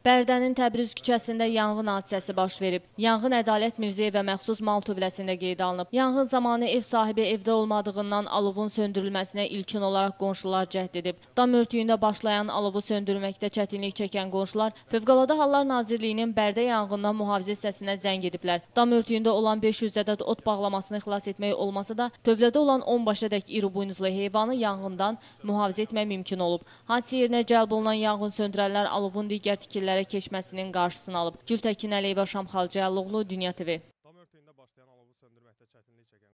Bərdənin Təbriz küçəsində yanğın hadisəsi baş verib. Yanğın Ədalət Mirzəyevə məxsus mal tövləsində qeydə alınıb. Yanğın zamanı ev sahibi evdə olmadığından alovun söndürülməsinə ilkin olaraq qonşular cəhd edib. Dam örtüyündə başlayan alovu söndürməkdə çətinlik çəkən qonşular Fövqəladə Hallar Nazirliyinin Bərdə yanğından mühafizə hissəsinə zəng ediblər. Dam örtüyündə olan 500 ədəd ot bağlamasını xilas etmək olmasa da, tövlədə olan 10 başadək iri buynuzlu heyvanı yanğından mühafizə etmək mümkün olub. Hadisə yerinə cəlb olunan yanğın söndürənlər alovun digər ermənilərə keçməsinin qarşısını alıb. Gültəkin Əliyeva, Şamxalcı Əlloğlu, Dünya TV.